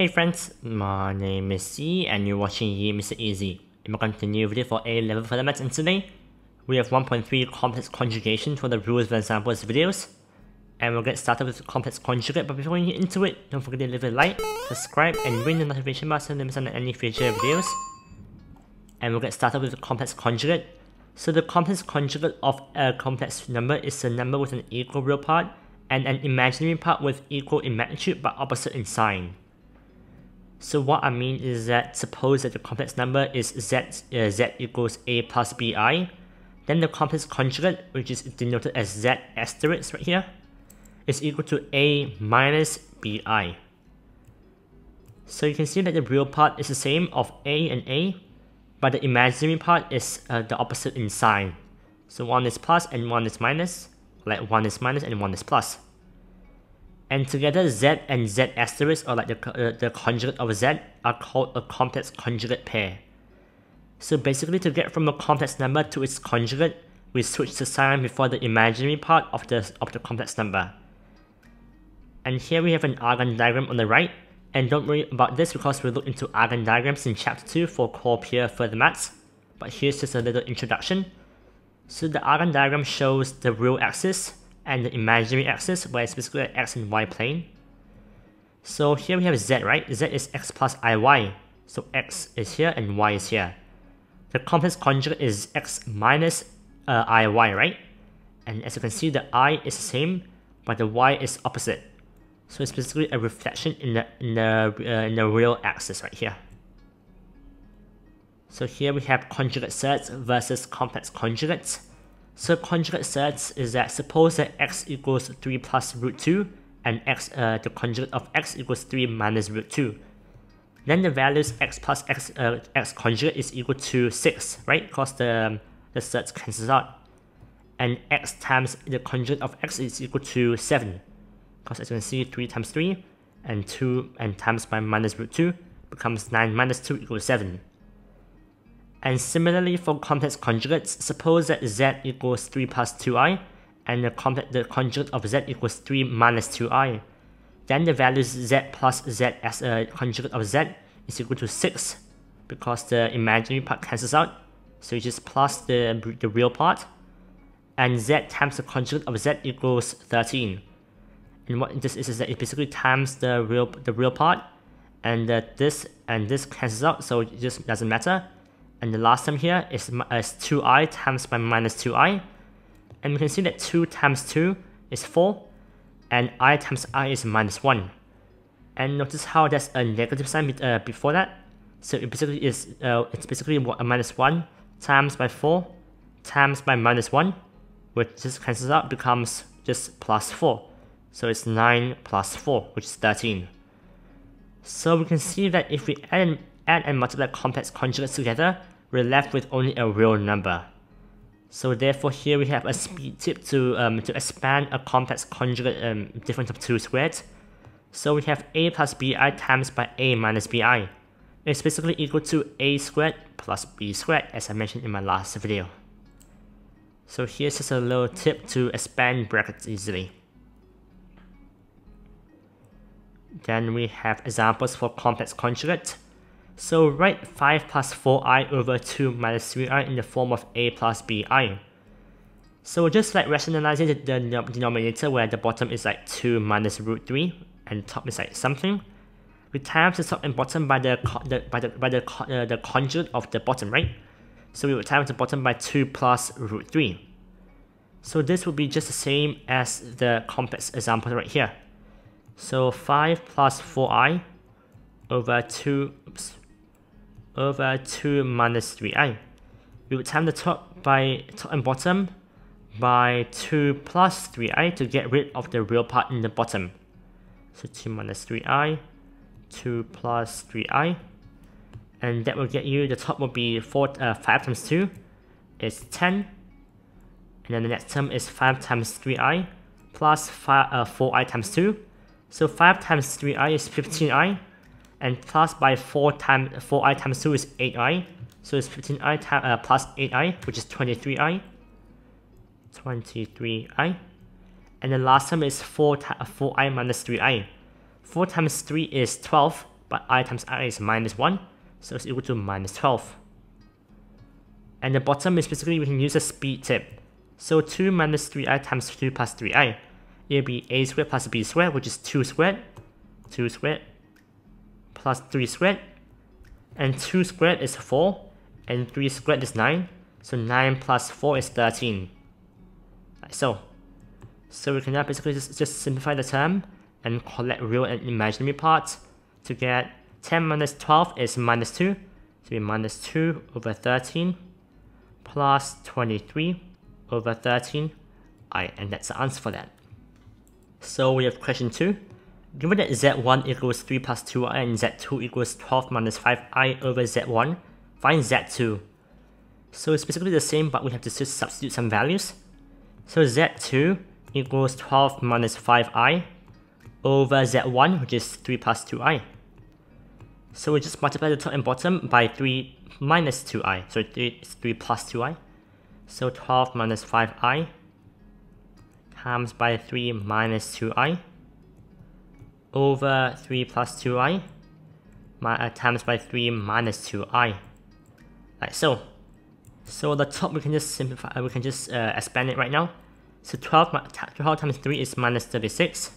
Hey friends, my name is Yi and you're watching Yi MakesItEasy. I'm going to continue video for A level for the and today we have 1.3 complex conjugation for the rules of examples videos. And we'll get started with complex conjugate, but before we get into it, don't forget to leave a like, subscribe, and ring the notification bell so you don't miss on any future videos. And we'll get started with complex conjugate. So the complex conjugate of a complex number is a number with an equal real part and an imaginary part with equal in magnitude but opposite in sign. So what I mean is that suppose that the complex number is z, uh, z equals a plus bi, then the complex conjugate, which is denoted as z asterisk right here, is equal to a minus bi. So you can see that the real part is the same of a and a, but the imaginary part is uh, the opposite in sign. So one is plus and one is minus, like one is minus and one is plus. And together z and z asterisk, or like the, uh, the conjugate of z, are called a complex conjugate pair. So basically to get from a complex number to its conjugate, we switch the sign before the imaginary part of the, of the complex number. And here we have an Argand diagram on the right, and don't worry about this because we look into Argand diagrams in chapter 2 for core pure further maths, but here's just a little introduction. So the Argand diagram shows the real axis and the imaginary axis where it's basically an x and y plane. So here we have z, right? z is x plus iy. So x is here and y is here. The complex conjugate is x minus uh, iy, right? And as you can see, the i is the same, but the y is opposite. So it's basically a reflection in the in the uh, in the real axis right here. So here we have conjugate surds versus complex conjugates. So conjugate surds is that suppose that x equals 3 plus root 2 and x uh, the conjugate of x equals 3 minus root 2. Then the values x plus x uh, x conjugate is equal to 6, right? Because the, the surds cancels out. And x times the conjugate of x is equal to 7. Because as you can see, 3 times 3 and 2 and times by minus root 2 becomes 9 minus 2 equals 7. And similarly for complex conjugates, suppose that z equals 3 plus 2i and the, complex, the conjugate of z equals 3 minus 2i. Then the values z plus z as a conjugate of z is equal to 6 because the imaginary part cancels out. So you just plus the, the real part. And z times the conjugate of z equals 13. And what this is is that it basically times the real the real part and that this and this cancels out so it just doesn't matter and the last term here is, is 2i times by minus 2i. And we can see that 2 times 2 is 4, and i times i is minus 1. And notice how there's a negative sign uh, before that. So it basically is uh, it's basically minus 1 times by 4 times by minus 1, which just cancels out, becomes just plus 4. So it's 9 plus 4, which is 13. So we can see that if we add add and multiply complex conjugates together, we're left with only a real number. So therefore here we have a speed tip to, um, to expand a complex conjugate um, difference of 2 squared. So we have a plus bi times by a minus bi. It's basically equal to a squared plus b squared as I mentioned in my last video. So here's just a little tip to expand brackets easily. Then we have examples for complex conjugate. So write 5 plus 4i over 2 minus 3i in the form of a plus bi. So just like rationalizing the, denominator where the bottom is like 2 minus root 3 and top is like something, we times the top and bottom by the, the by the by the uh, the conjugate of the bottom, right? So we would times the bottom by 2 plus root 3. So this would be just the same as the complex example right here. So 5 plus 4i over 2 oops, over 2 minus 3i. We would times the top by top and bottom by 2 plus 3i to get rid of the real part in the bottom. So 2 minus 3i, 2 plus 3i, and that will get you, the top will be 4, uh, 5 times 2 is 10, and then the next term is 5 times 3i plus 5, uh, 4i times 2. So 5 times 3i is 15i, and plus by 4 times 4i times 2 is 8i. So it's 15i time, uh, plus 8i, which is 23i. 23i. And the last term is 4 4i minus 3i. 4 times 3 is 12, but i times i is minus 1, so it's equal to minus 12. And the bottom is basically we can use a speed tip. So 2 minus 3i times 2 plus 3i. It'll be a squared plus b squared, which is 2 squared, 2 squared, plus 3 squared, and 2 squared is 4, and 3 squared is 9, so 9 plus 4 is 13. Like so. So we can now basically just, just simplify the term and collect real and imaginary parts to get 10 minus 12 is minus 2, so be minus 2 over 13 plus 23 over 13 i, and that's the answer for that. So we have question 2. Given that z1 equals 3 plus 2i and z2 equals 12 minus 5i over z1, find z2. So it's basically the same, but we have to substitute some values. So z2 equals 12 minus 5i over z1, which is 3 plus 2i. So we just multiply the top and bottom by 3 minus 2i, so 3 3 plus 2i. So 12 minus 5i times by 3 minus 2i over 3 plus 2i uh, times by 3 minus 2i. Like so. So the top we can just simplify, we can just uh, expand it right now. So 12, 12 times 3 is minus 36.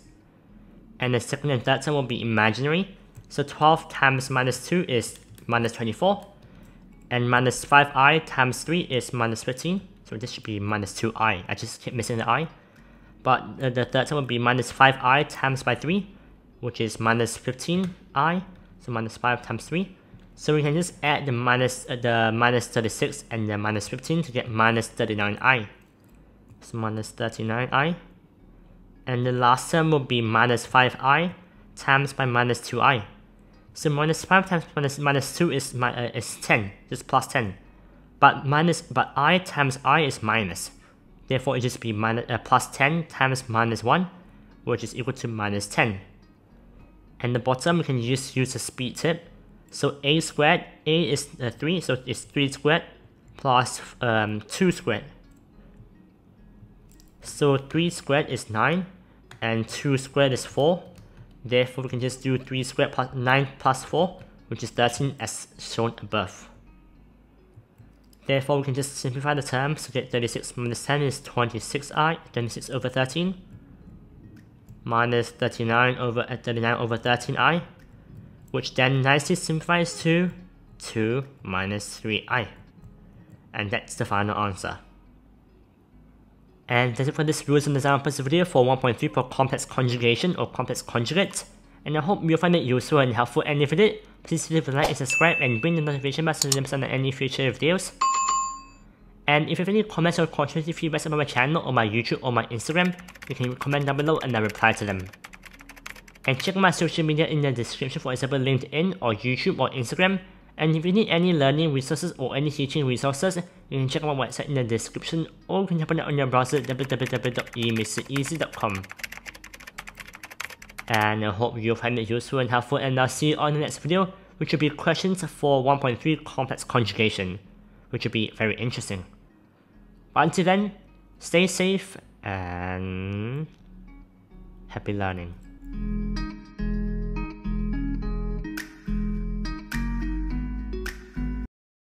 And the second and third term will be imaginary. So 12 times minus 2 is minus 24. And minus 5i times 3 is minus 15. So this should be minus 2i. I just keep missing the i. But uh, the third term will be minus 5i times by 3, which is minus 15i. So minus 5 times 3. So we can just add the minus, uh, the minus 36 and the minus 15 to get minus 39i. So minus 39i. And the last term will be minus 5i times by minus 2i. So minus 5 times minus, minus 2 is, uh, is 10, just plus 10. But minus but i times i is minus. Therefore it just be minus, uh, plus 10 times minus 1, which is equal to minus 10. And the bottom we can just use the speed tip so a squared, a is uh, 3, so it's 3 squared plus um, 2 squared. So 3 squared is 9, and 2 squared is 4. Therefore, we can just do 3 squared plus 9 plus 4, which is 13 as shown above. Therefore, we can just simplify the terms to get 36 minus 10 is 26i, 26 over 13, minus 39 over uh, 39 over 13i, which then nicely simplifies to 2 minus 3i. And that's the final answer. And that's it for this rules and examples video for 1.3 for complex conjugation or complex conjugate. And I hope you'll find it useful and helpful and if you did, please leave a like and subscribe and ring the notification bell so you don't miss any future videos. And if you have any comments or constructive feedback about my channel or my YouTube or my Instagram, you can comment down below and I'll reply to them. And check my social media in the description for example LinkedIn or YouTube or Instagram. And if you need any learning resources or any teaching resources, you can check my website in the description or you can open it on your browser www.yimakesiteasy.com. And I hope you find it useful and helpful and I'll see you on the next video which will be questions for 1.3 complex conjugation, which will be very interesting. But until then, stay safe and happy learning.